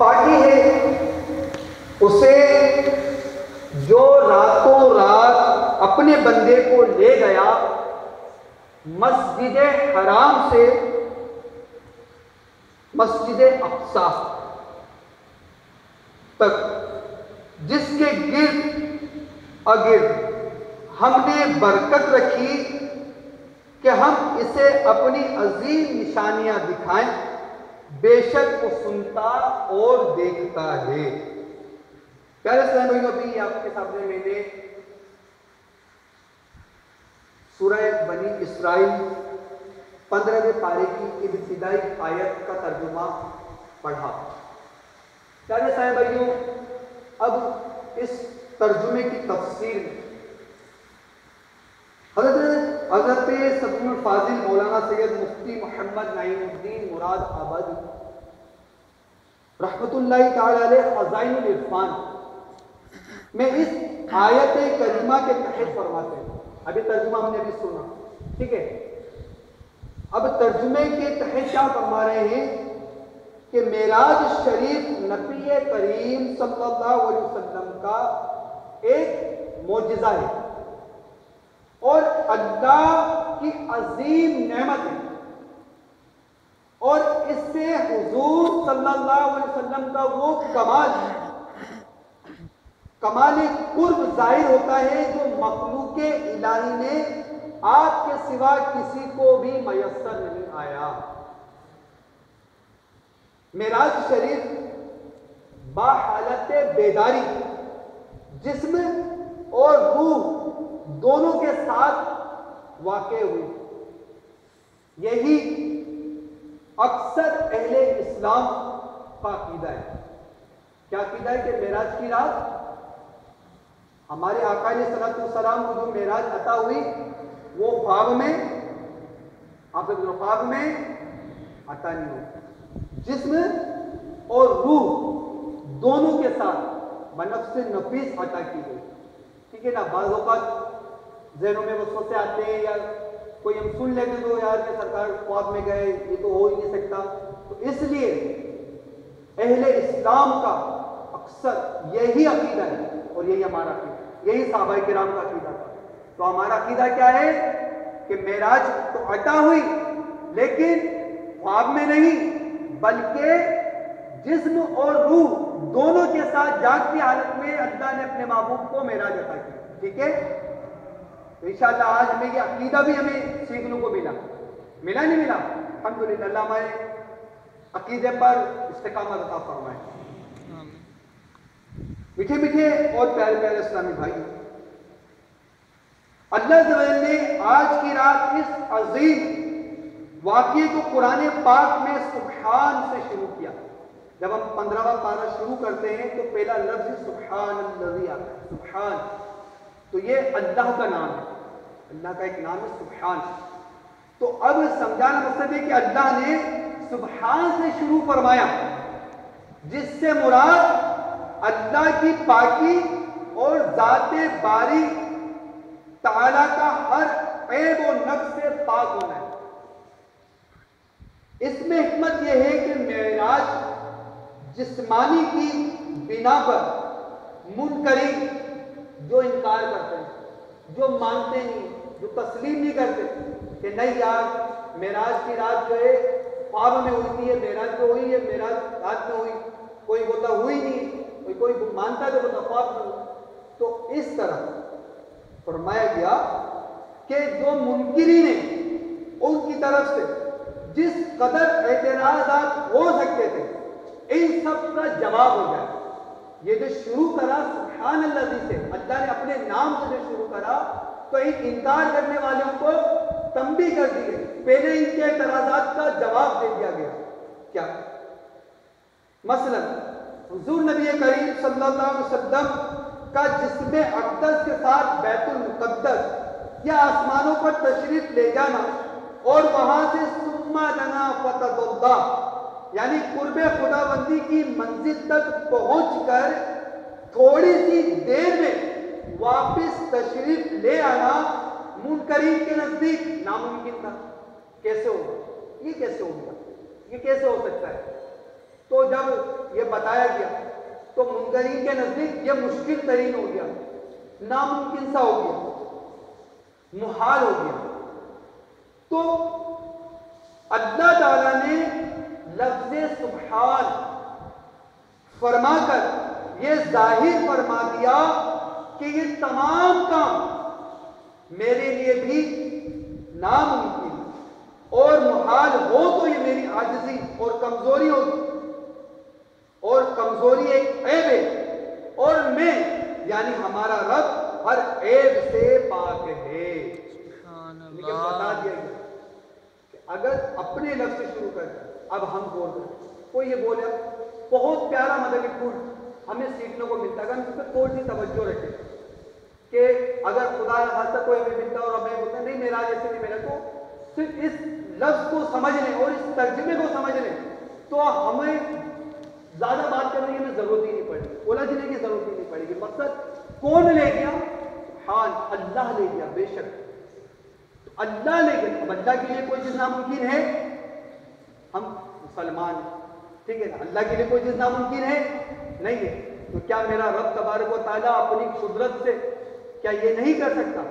Party है। उसे जो रातों रात अपने बंदे को ले गया, मस्जिद हराम से, मस्जिद अक्सा तक, जिसके गिर्द अगिर्द हमने बरकत रखी कि हम इसे अपनी अजीम निशानियाँ दिखाएँ। बेशक वो सुनता और देखता है। प्यारे भाई अभी आपके सामने मैंने सूरह बनी इसराइल पंद्रहवें पारे की इब्तदाई आयत का तर्जुमा पढ़ा। प्यारे साहब भाइयों, अब इस तर्जुमे की तफसीर हज़रत हज़रत फाजिल मौलाना सैयद मुफ्ती मोहम्मद नईमुद्दीन मुराद आबादी। ख़जाइन इरफान। में इस आयत करीमा के तहत फरमाते हैं। अभी तर्जुमा हमने अभी सुना। ठीक है? अब तर्जुमे के तहत क्या फरमा रहे हैं कि मेराज शरीफ नबी करीम सल्लल्लाहु अलैहि वसल्लम का एक मोजा है। और अल्लाह की अजीम नेमत है। और इससे हुजूर सल्लल्लाहु अलैहि वसल्लम का वो कमाल है। कमाल कुर्ब ज़ाहिर होता है जो मखलूक इलाही ने आपके सिवा किसी को भी मयसर नहीं आया। मेराज शरीफ बाहालत बेदारी, जिस्म और रूह दोनों के साथ वाक़ हुई यही अक्सर अहले इस्लाम का कीदा है। क्या कीदा है कि मेराज की रात, हमारे आका ने सलाम को जो मेराज अता हुई, वो ख्वाब में आप ख्वाब में अता नहीं हुई। जिसम और रूह दोनों के साथ बनफ से नफीस अता की गई। ठीक है ना? बाज़ जहनों में वो से आते हैं या कोई हम सुन लेते तो यार कि सरकार ख्वाब में गए, ये तो हो ही नहीं सकता। तो इसलिए अहले इस्लाम का अक्सर यही अकीदा है और यही हमारा अकीदा यही साहबा राम का अकीदा था। तो हमारा अकीदा क्या है कि मेराज तो अटा हुई, लेकिन ख्वाब में नहीं, बल्कि जिस्म और रूह दोनों के साथ जाग की हालत में अल्लाह ने अपने महबूब को मेराज अटा किया। ठीक है? तो इंशाल्लाह आज हमें ये अकीदा भी हमें सीखने को मिला। मिला नहीं मिला? अलहमदिल्ला हमारे अकीदे पर इस्तेकामत अता फरमाए। मीठे मीठे और प्यारे प्यारे इस्लामी भाई। अल्लाह ने आज की रात इस अजीम वाक्य को कुरान पाक में सुबहान से शुरू किया। जब हम पंद्रहवा पारा शुरू करते हैं तो पहला लफ्ज सुबहान आता है। सुबहान। तो ये अल्लाह का नाम है। अल्लाह का एक नाम है सुबहान। तो अब समझाना मकसद है कि अल्लाह ने सुबहान से शुरू फरमाया, जिससे मुराद अल्लाह की पाकी और जाते बारी ताला का हर ऐब और नफ्स से पाक होना है। इसमें हिकमत यह है कि मेराज जिस्मानी की बिना पर मुनकरी जो इनकार करते हैं, जो मानते नहीं, जो तस्लीम नहीं करते, कि नहीं यार, मेराज की रात जो है ख्वाब में हुई थी है मेराज तो हुई है मेराज रात में हुई, कोई बोलता हुई नहीं, कोई कोई मानता है तो मुतफाक नहीं तो इस तरह फरमाया गया कि जो मुनकरी ने उनकी तरफ़ से जिस कदर एतराजात हो सकते थे, इन सब का जवाब हो जाए। ये जो शुरू करा सुबहान अल्लाह से, अल्लाह ने अपने नाम से जो शुरू करा तो इन इनकार करने वालों को तंबी कर दी गई। पहले इनके एतराजात का जवाब दे दिया गया। क्या? मसलन, हुजूर नबी करीम सल्लल्लाहु अलैहि वसल्लम का जिसमें अकदस के साथ बैतुल मुकद्दस, या आसमानों पर तशरीफ़ ले जाना, और वहाँ से सुम्मा जना फतुल्ला यानी कुर्ब खुदाबंदी की मंजिल तक पहुंचकर थोड़ी सी देर में वापस तशरीफ़ ले आना मुनकरीन के नज़दीक नामुमकिन था। कैसे होगा? ये कैसे होगा? ये कैसे हो सकता है? तो जब ये बताया गया तो मुनकरीन के नज़दीक ये मुश्किल तरीन हो गया, नामुमकिन सा हो गया, मुहाल हो गया। तो अल्लाह ताला ने लफ्ज सुबहान फरमाकर ये ज़ाहिर फरमा दिया कि ये तमाम काम मेरे लिए भी नामुमकिन और मुहाल हो तो ये मेरी आजजी और कमज़ोरी होगी। और कमज़ोरी एक ऐब है। और मैं यानी हमारा रब हर ऐब से पाक है। बता दिया गया कि अगर अपने लफ्ज से शुरू कर अब हम बोल रहे कोई ये बोले, बहुत प्यारा मतलब गुण हमें सीखने को मिलता है। हम थोड़ी सी तवज्जो रखें कि अगर खुदा खासा कोई हमें मिलता और हमें बोलता नहीं, मेरा जैसे नहीं, मेरा तो सिर्फ़ इस लफ्ज को समझ लें और इस तर्जमे को समझ लें। तो हमें ज़्यादा बात करने की हमें ज़रूरत ही नहीं पड़ेगी। उलझने की ज़रूरत ही नहीं पड़ेगी। मकसद कौन ले गया? हाल अल्लाह ले गया, बेशक। तो अल्लाह ले गया। अब अल्लाह के लिए कोई चीज़ नामुमकिन है मुसलमान ठीक है ना? अल्लाह के लिए कोई चीज़ नामुमकिन है नहीं है। तो क्या मेरा रब तबारक ताला अपनी कुदरत से क्या ये नहीं कर सकता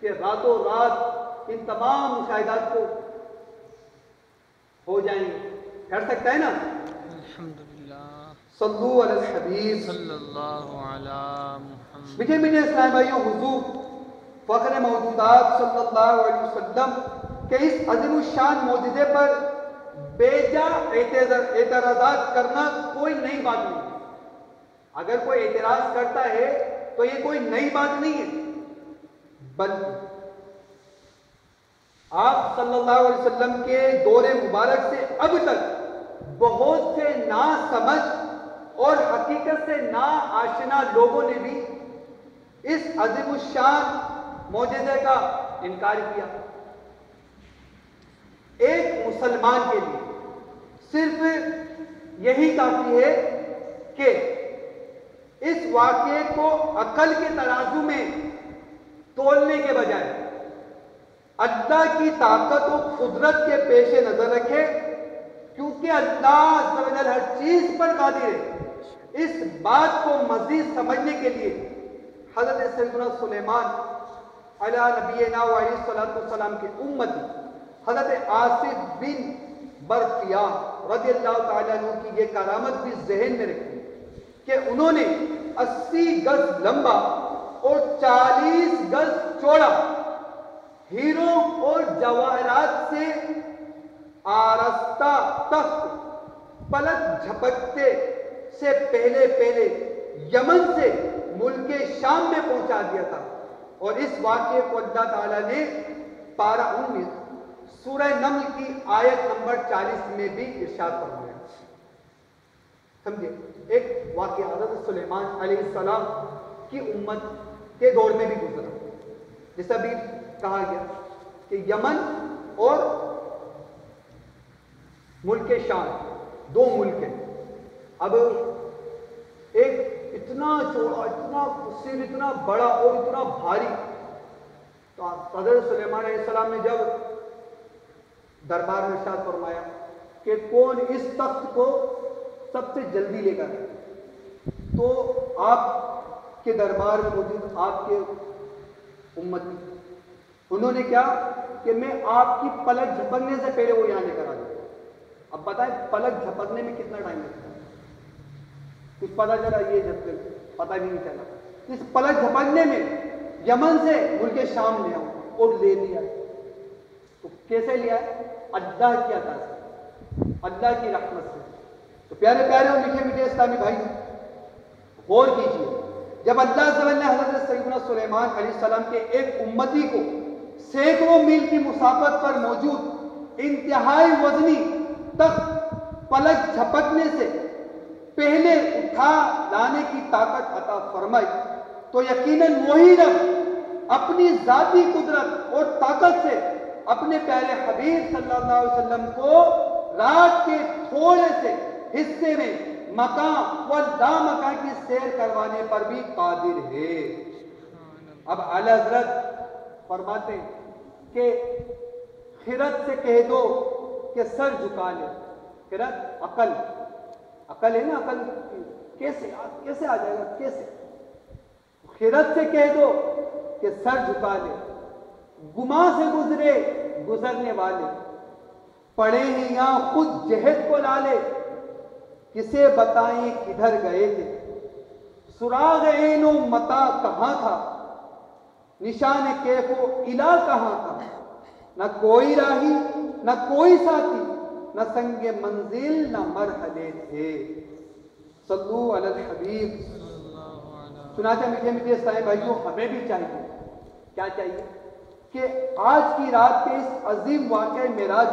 कि रातों रात इन तमाम मुशाहिदात को हो जाएँगे कर सकता है ना? मीठे मीठे इस्लाम भाइयों हुजूर फ़ख्र मौजूदात सल्लल्लाहु अलैहि वसल्लम के इस अजीम शान मौजूदे पर बेजा एतराज़ात करना कोई नई बात नहीं। है अगर कोई एतराज़ करता है तो ये कोई नई बात नहीं है। बल्कि आप सल्लल्लाहु अलैहि वसल्लम के दौरे मुबारक से अब तक बहुत से ना समझ और हकीकत से ना आशना लोगों ने भी इस अजीम शान मोजे का इनकार किया। एक मुसलमान के लिए सिर्फ़ यही काफ़ी है कि इस वाक्य को अकल के तराजू में तोलने के बजाय अल्लाह की ताकत और कुदरत के पेश नज़र रखे, क्योंकि अल्लाह हर चीज़ पर कादिर है। इस बात को मजीद समझने के लिए हज़रत सैदना सुलेमान अला नबी सलाम के उम्मती हज़रत आसिफ बिन बरफिया रज़ी अल्लाह की ये करामत भी जहन में रखी कि उन्होंने 80 गज लंबा और 40 गज चौड़ा हीरो और जवाहरात से आरस्ता तख्त पलक झपकते से पहले पहले यमन से मुल्क शाम में पहुँचा दिया था। और इस वाक्य को अल्लाह ताला ने पारा उन्नीस सूरह नमल की आयत नंबर 40 में भी इरशाद फरमाया समझे? एक वाक्य हज़रत सुलेमान सलाम की उम्मत के दौर में भी गुजरा। जैसा भी कहा गया कि यमन और मुल्क शाम दो मुल्क हैं। अब एक इतना चौड़ा, इतना सिर इतना बड़ा और इतना भारी तो सदर सलेमान ने जब दरबार में शाद फरमाया कि कौन इस तख्त को सबसे जल्दी लेकर तो आप के दरबार में मौजूद आपके उम्मती उन्होंने क्या? कि मैं आपकी पलक झपकने से पहले वो यहाँ लेकर आ जाऊँ। अब बताएँ, पलक झपकने में कितना टाइम लगता है? कुछ पता चला ये झपके पता भी नहीं चला। इस पलक झपकने में यमन से मुल्क शाम ले आऊँ और ले लिया तो कैसे लिया? अल्लाह की अदा से अल्लाह की रहमत से। तो प्यारे प्यारे और मीठे मीठे इस्लामी भाई, गौर कीजिए, जब अल्लाह ने हज़रत सैदना सुलेमान सलाम के एक उम्मती को सैकड़ों मील की मुसाफत पर मौजूद इंतहाई वजनी तक पलक झपकने से पहले उठा लाने की ताकत अता फरमाई तो यकीनन वही रब अपनी जाती कुदरत और ताकत से अपने प्यारे हबीब सल्लल्लाहु अलैहि वसल्लम को रात के थोड़े से हिस्से में मकान व मकान की सैर करवाने पर भी कादिर है। अब अल हज़रत फरमाते कि खिरत से कह दो कि सर झुका ले। खिरत, अकल। अकल है ना, अकल कैसे कैसे आ जाएगा? कैसे? खिरत से कह दो कि सर झुका ले। गुमा से गुजरे गुजरने वाले। पड़े हैं यहाँ खुद जहद को ला ले किसे बताएँ किधर गए थे? सुराग एनो मता कहाँ था? निशान कैफो इला कहाँ था? न कोई राही न कोई साथी न संग मंजिल न मरहले थे। सल्लू अलल हबीब। सुनाते मीठे मीठे साए भाइयों हमें भी चाहिए। क्या चाहिए? कि आज की रात के इस अजीम वाक़ मेराज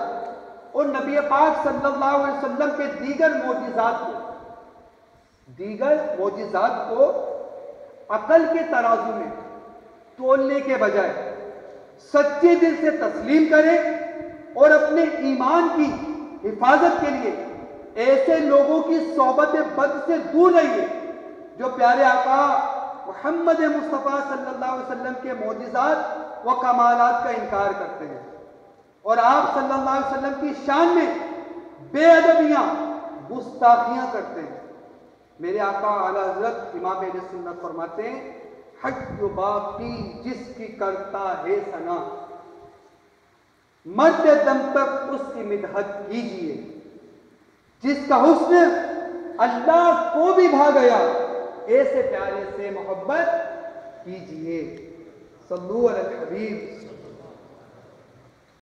और नबी पाक सल्लल्लाहु अलैहि वसल्लम के दीगर मोजिजात को, दीगर मोजिजात को अकल के तराजू में तोलने के बजाय सच्चे दिल से तस्लीम करें और अपने ईमान की हिफाजत के लिए ऐसे लोगों की सोबत बद से दूर रहिए जो प्यारे आका मोहम्मद मुस्तफ़ा सल्लल्लाहु अलैहि वसल्लम के मोजिजात व कमालात का इनकार करते हैं। और आप सल्लल्लाहु अलैहि वसल्लम की शान में बेअदबियाँ, गुस्ताखियाँ करते हैं। मेरे आका आला हज़रत इमाम सुन्नत फरमाते हैं हक जो बाकी जिसकी करता है सना मरते दम तक उसकी मिदहत कीजिए। जिसका हुस्न अल्लाह को भी भा गया, ऐसे प्यारे से मोहब्बत कीजिए। सल्लू अल हबीब